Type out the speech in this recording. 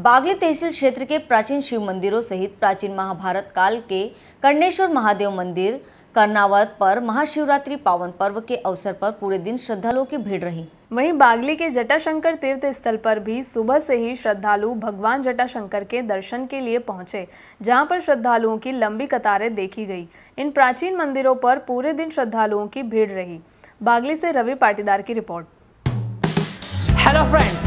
बागली तहसील क्षेत्र के प्राचीन शिव मंदिरों सहित प्राचीन महाभारत काल के कर्णेश्वर महादेव मंदिर कर्नावत पर महाशिवरात्रि पावन पर्व के अवसर पर पूरे दिन श्रद्धालुओं की भीड़ रही। वहीं बागली के जटाशंकर तीर्थ स्थल पर भी सुबह से ही श्रद्धालु भगवान जटाशंकर के दर्शन के लिए पहुँचे जहाँ पर श्रद्धालुओं की लंबी कतारें देखी गई। इन प्राचीन मंदिरों पर पूरे दिन श्रद्धालुओं की भीड़ रही। बागली से रवि पाटीदार की रिपोर्ट। Hello friends